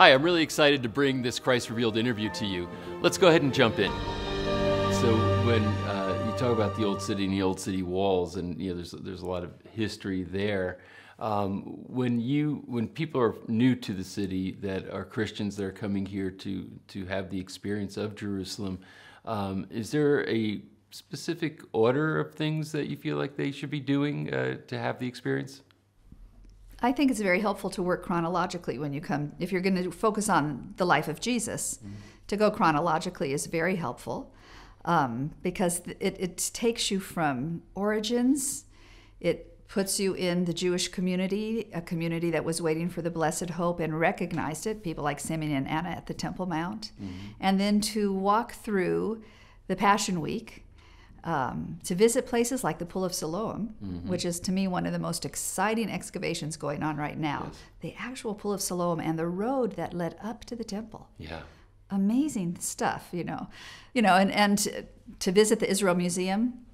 Hi, I'm really excited to bring this Christ Revealed interview to you. Let's go ahead and jump in. So, when uh, you talk about the old city and the old city walls, and you know, there's there's a lot of history there. Um, when you when people are new to the city that are Christians that are coming here to to have the experience of Jerusalem, um, is there a specific order of things that you feel like they should be doing uh, to have the experience? I think it's very helpful to work chronologically when you come. If you're going to focus on the life of Jesus, mm-hmm. to go chronologically is very helpful um, because it, it takes you from origins. It puts you in the Jewish community, a community that was waiting for the blessed hope and recognized it, people like Simeon and Anna at the Temple Mount. Mm-hmm. And then to walk through the Passion Week um, to visit places like the Pool of Siloam, mm-hmm. which is to me one of the most exciting excavations going on right now. Yes. The actual Pool of Siloam and the road that led up to the temple. Yeah. Amazing stuff, you know. You know, and, and to visit the Israel Museum,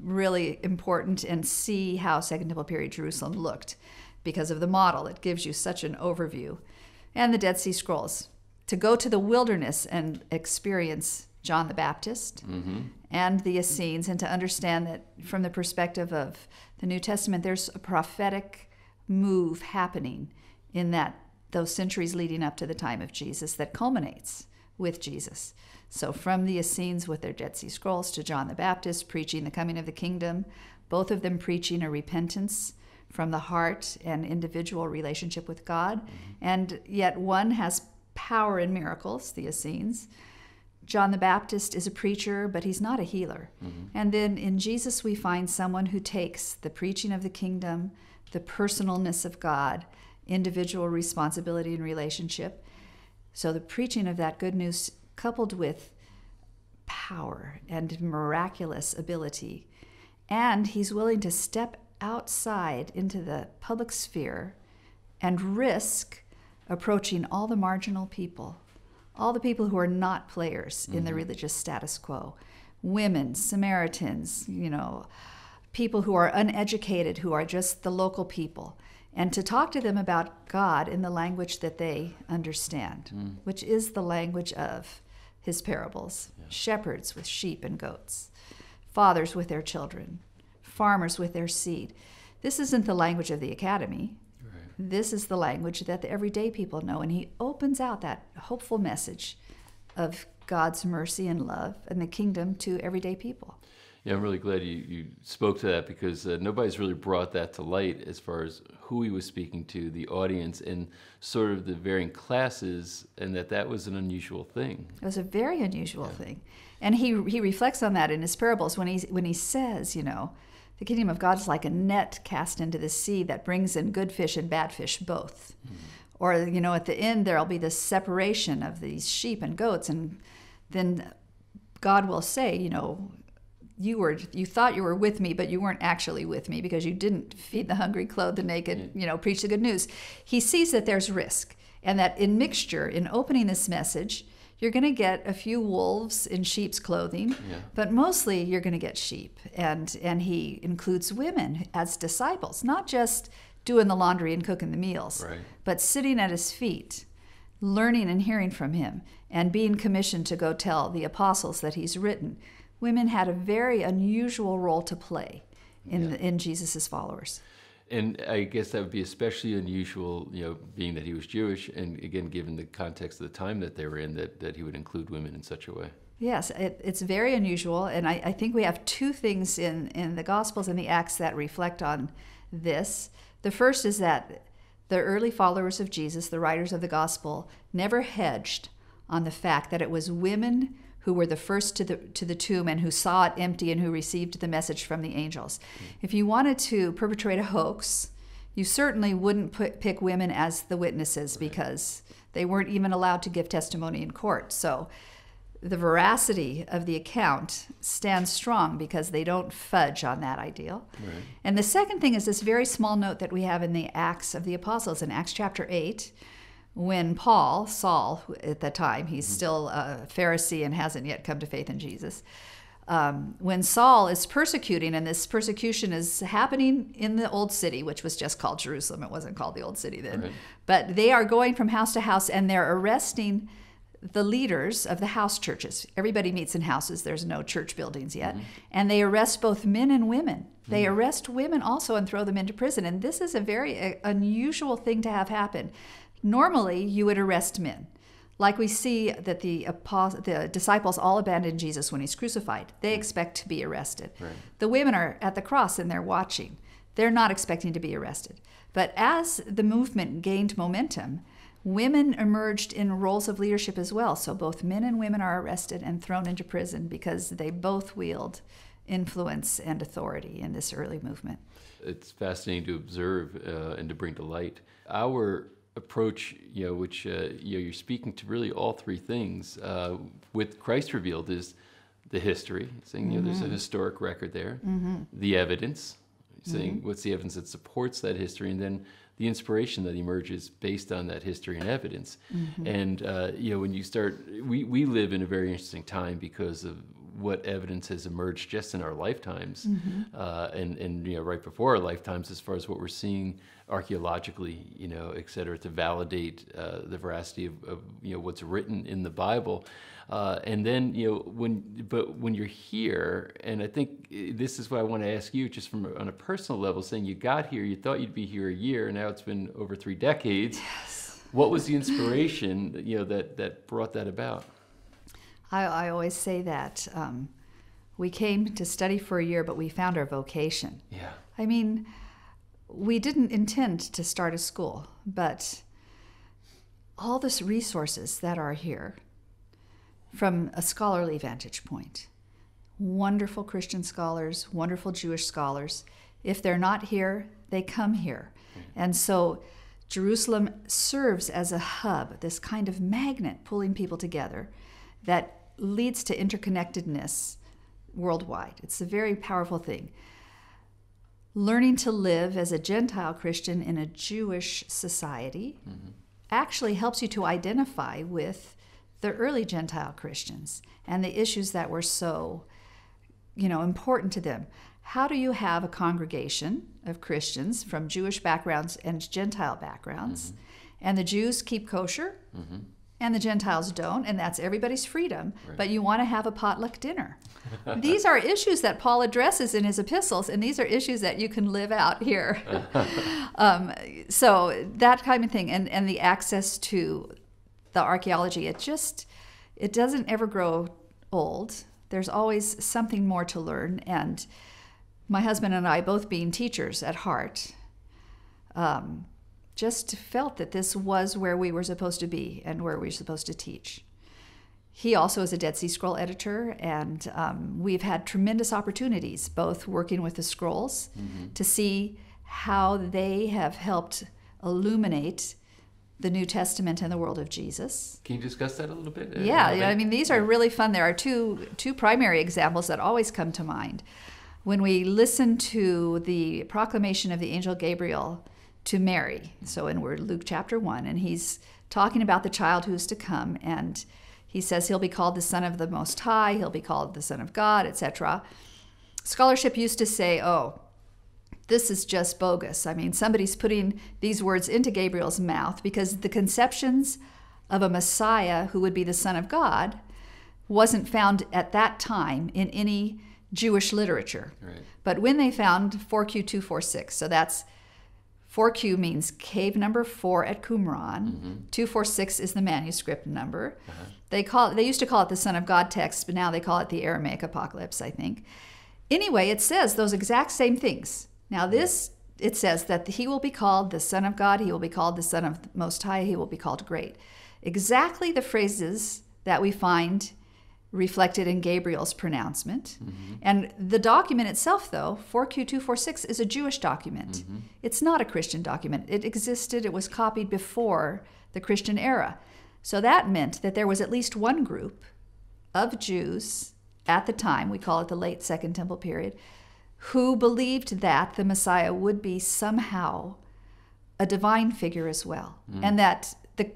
really important, and see how Second Temple period Jerusalem looked because of the model. It gives you such an overview. And the Dead Sea Scrolls. To go to the wilderness and experience John the Baptist mm-hmm. and the Essenes, and to understand that from the perspective of the New Testament, there's a prophetic move happening in that those centuries leading up to the time of Jesus that culminates with Jesus. So from the Essenes with their Dead Sea Scrolls to John the Baptist preaching the coming of the kingdom, both of them preaching a repentance from the heart and individual relationship with God. Mm-hmm. And yet one has power in miracles, the Essenes, John the Baptist is a preacher, but he's not a healer. Mm-hmm. And then in Jesus, we find someone who takes the preaching of the kingdom, the personalness of God, individual responsibility and relationship. So the preaching of that good news, coupled with power and miraculous ability, and he's willing to step outside into the public sphere and risk approaching all the marginal people all the people who are not players mm-hmm. in the mm-hmm. religious status quo women, Samaritans, you know, people who are uneducated, who are just the local people, and to talk to them about God in the language that they understand, mm. which is the language of his parables yeah. shepherds with sheep and goats, fathers with their children, farmers with their seed. This isn't the language of the academy. This is the language that the everyday people know. And he opens out that hopeful message of God's mercy and love and the kingdom to everyday people. Yeah, I'm really glad you, you spoke to that because uh, nobody's really brought that to light as far as who he was speaking to, the audience, and sort of the varying classes, and that that was an unusual thing. It was a very unusual yeah. thing. And he, he reflects on that in his parables when, he when he says, you know, the kingdom of God is like a net cast into the sea that brings in good fish and bad fish both. Mm-hmm. Or, you know, at the end, there'll be this separation of these sheep and goats. And then God will say, you know, you were you thought you were with me but you weren't actually with me because you didn't feed the hungry clothe the naked you know preach the good news he sees that there's risk and that in mixture in opening this message you're going to get a few wolves in sheep's clothing, yeah. but mostly you're going to get sheep. And and he includes women as disciples, not just doing the laundry and cooking the meals, right. but sitting at his feet, learning and hearing from him, and being commissioned to go tell the apostles that he's written. Women had a very unusual role to play in yeah. in Jesus's followers and I guess that would be especially unusual, you know, being that he was Jewish, and again, given the context of the time that they were in, that, that he would include women in such a way. Yes, it, it's very unusual, and I, I, think we have two things in, in the Gospels and the Acts that reflect on this. The first is that the early followers of Jesus, the writers of the Gospel, never hedged on the fact that it was women who were the first to the to the tomb and who saw it empty and who received the message from the angels. Mm-hmm. If you wanted to perpetrate a hoax, you certainly wouldn't put, pick women as the witnesses right. because they weren't even allowed to give testimony in court. So the veracity of the account stands strong because they don't fudge on that ideal. Right. And the second thing is this very small note that we have in the Acts of the Apostles in Acts chapter 8 when Paul, Saul, at the time, he's mm-hmm. still a Pharisee and hasn't yet come to faith in Jesus, um, when Saul is persecuting, and this persecution is happening in the old city, which was just called Jerusalem, it wasn't called the old city then, Right. but they are going from house to house and they're arresting the leaders of the house churches. Everybody meets in houses, there's no church buildings yet. And they arrest both men and women. They arrest women also and throw them into prison. And this is a very uh, unusual thing to have happen. Normally, you would arrest men. Like we see that the, the disciples all abandoned Jesus when he's crucified. They expect to be arrested. Right. The women are at the cross and they're watching. They're not expecting to be arrested. But as the movement gained momentum, women emerged in roles of leadership as well. So both men and women are arrested and thrown into prison because they both wield influence and authority in this early movement. it's fascinating to observe uh, and to bring to light. Our approach, you know, which uh, you know, you're speaking to really all three things uh, with Christ revealed is the history, saying you know there's a historic record there, the evidence, saying what's the evidence that supports that history, and then the inspiration that emerges based on that history and evidence. And uh, you know, when you start, we we live in a very interesting time because of what evidence has emerged just in our lifetimes, uh, and and you know right before our lifetimes, as far as what we're seeing archaeologically, you know, et cetera, to validate uh, the veracity of, of you know what's written in the Bible. Uh, and then you know when, but when you're here, and I think eh, this is what I want to ask you, just from on a personal level, saying you got here, you thought you'd be here a year, and now it's been over three decades. Yes. What was the inspiration, you know, that that brought that about? I, I always say that um, we came to study for a year, but we found our vocation. Yeah. I mean, we didn't intend to start a school, but all the resources that are here from a scholarly vantage point wonderful Christian scholars, wonderful Jewish scholars. If they're not here, they come here. And so Jerusalem serves as a hub, this kind of magnet pulling people together that leads to interconnectedness worldwide. It's a very powerful thing. Learning to live as a Gentile Christian in a Jewish society mm-hmm. actually helps you to identify with the early Gentile Christians and the issues that were so, you know, important to them. How do you have a congregation of Christians from Jewish backgrounds and Gentile backgrounds, mm-hmm. and the Jews keep kosher, mm-hmm. And the Gentiles don't, and that's everybody's freedom, but you want to have a potluck dinner? these are issues that Paul addresses in his epistles, and these are issues that you can live out here. um, so that kind of thing, and and the access to the archaeology, it just it doesn't ever grow old. There's always something more to learn, and my husband and I, both being teachers at heart, um, just felt that this was where we were supposed to be and where we were supposed to teach. He also is a Dead Sea Scroll editor, and um, we've had tremendous opportunities both working with the scrolls to see how they have helped illuminate the New Testament and the world of Jesus. Can you discuss that a little bit? Uh, Yeah? I mean these are really fun. There are two two primary examples that always come to mind. When we listen to the proclamation of the angel Gabriel to Mary, so in we're Luke chapter 1 and he's talking about the child who's to come and he says he'll be called the son of the most high, he'll be called the son of God, etc. Scholarship used to say, "Oh, this is just bogus. I mean, somebody's putting these words into Gabriel's mouth because the conceptions of a Messiah who would be the Son of God wasn't found at that time in any Jewish literature. Right. But when they found 4Q246, so that's 4Q means cave number four at Qumran. Mm-hmm. 246 is the manuscript number. Uh-huh. They call it, they used to call it the Son of God text, but now they call it the Aramaic Apocalypse, I think. Anyway, it says those exact same things. Now, this, it says that he will be called the Son of God, he will be called the Son of the Most High, he will be called Great. Exactly the phrases that we find reflected in Gabriel's pronouncement. Mm-hmm. And the document itself, though, 4Q246, is a Jewish document. Mm-hmm. It's not a Christian document. It existed, it was copied before the Christian era. So that meant that there was at least one group of Jews at the time, we call it the late Second Temple period, who believed that the Messiah would be somehow a divine figure as well, mm. and that the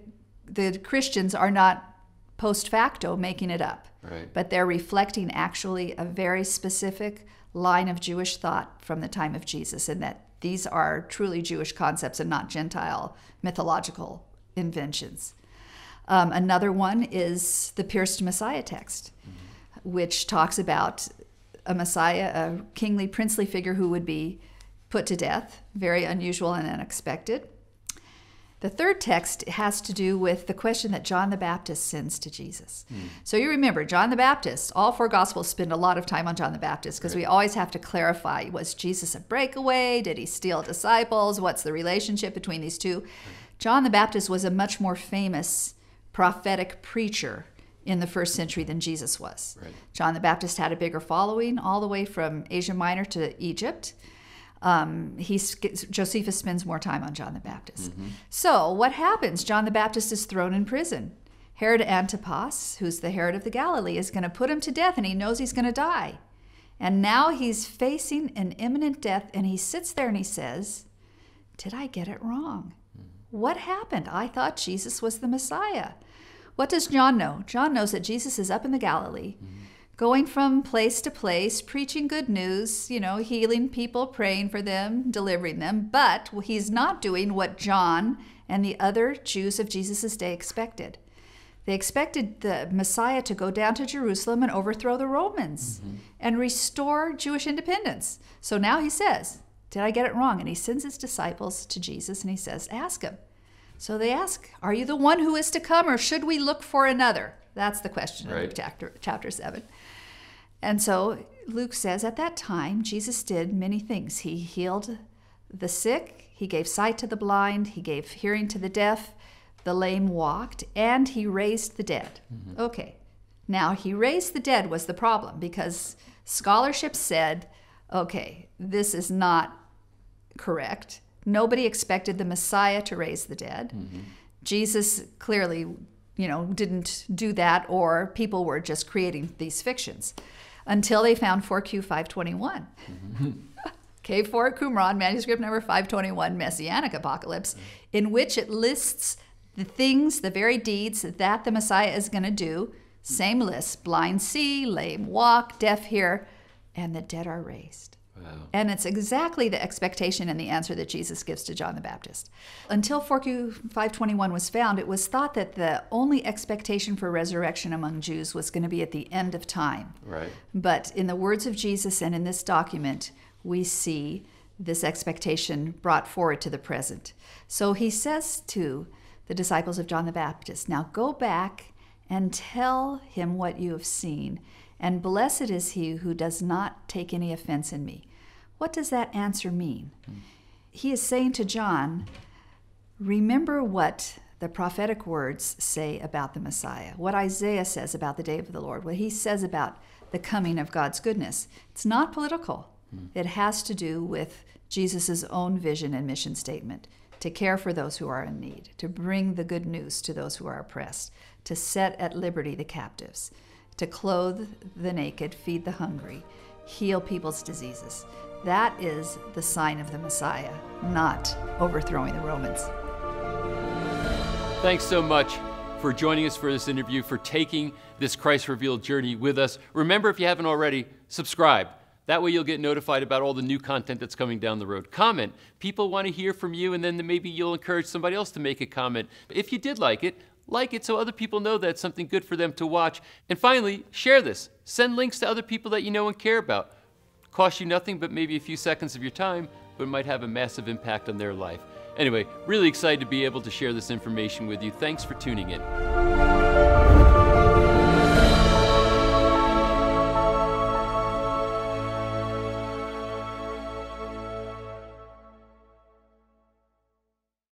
the Christians are not post facto making it up. Right. But they're reflecting actually a very specific line of Jewish thought from the time of Jesus, and that these are truly Jewish concepts and not Gentile mythological inventions. Um, another one is the Pierced Messiah text, which talks about a Messiah, a kingly, princely figure who would be put to death, very unusual and unexpected. The third text has to do with the question that John the Baptist sends to Jesus. Mm. So you remember, John the Baptist, all four Gospels spend a lot of time on John the Baptist because right. we always have to clarify was Jesus a breakaway? Did he steal disciples? What's the relationship between these two? Right. John the Baptist was a much more famous prophetic preacher in the first century than Jesus was. Right. John the Baptist had a bigger following all the way from Asia Minor to Egypt. Um, he's, Josephus spends more time on John the Baptist. Mm-hmm. So, what happens? John the Baptist is thrown in prison. Herod Antipas, who's the Herod of the Galilee, is going to put him to death, and he knows he's going to die. And now he's facing an imminent death, and he sits there and he says, Did I get it wrong? Mm-hmm. What happened? I thought Jesus was the Messiah. What does John know? John knows that Jesus is up in the Galilee. Mm-hmm going from place to place, preaching good news, you know, healing people, praying for them, delivering them. But he's not doing what John and the other Jews of Jesus' day expected. They expected the Messiah to go down to Jerusalem and overthrow the Romans mm-hmm. and restore Jewish independence. So now he says, Did I get it wrong? And he sends his disciples to Jesus and he says, Ask him. So they ask, Are you the one who is to come, or should we look for another? That's the question right. of chapter, chapter 7. And so Luke says at that time, Jesus did many things. He healed the sick, he gave sight to the blind, he gave hearing to the deaf, the lame walked, and he raised the dead. Mm-hmm. Okay. Now, he raised the dead was the problem because scholarship said, okay, this is not correct. Nobody expected the Messiah to raise the dead. Mm-hmm. Jesus clearly, you know, didn't do that, or people were just creating these fictions until they found 4Q 521. Mm-hmm. K4 Qumran, manuscript number 521, Messianic Apocalypse, in which it lists the things, the very deeds that the Messiah is going to do. Same list blind see, lame walk, deaf hear, and the dead are raised. And it's exactly the expectation and the answer that Jesus gives to John the Baptist. Until 4Q 521 was found, it was thought that the only expectation for resurrection among Jews was going to be at the end of time. Right. But in the words of Jesus and in this document, we see this expectation brought forward to the present. So he says to the disciples of John the Baptist, Now go back and tell him what you have seen and blessed is he who does not take any offense in me. What does that answer mean? Hmm. He is saying to John, Remember what the prophetic words say about the Messiah, what Isaiah says about the day of the Lord, what he says about the coming of God's goodness. It's not political, hmm. it has to do with Jesus' own vision and mission statement to care for those who are in need, to bring the good news to those who are oppressed, to set at liberty the captives to clothe the naked, feed the hungry, heal people's diseases. That is the sign of the Messiah, not overthrowing the Romans. Thanks so much for joining us for this interview, for taking this Christ revealed journey with us. Remember, if you haven't already, subscribe. That way you'll get notified about all the new content that's coming down the road. Comment. People want to hear from you, and then maybe you'll encourage somebody else to make a comment. If you did like it, like it so other people know that it's something good for them to watch. And finally, share this. Send links to other people that you know and care about. Cost you nothing but maybe a few seconds of your time, but might have a massive impact on their life. Anyway, really excited to be able to share this information with you. Thanks for tuning in.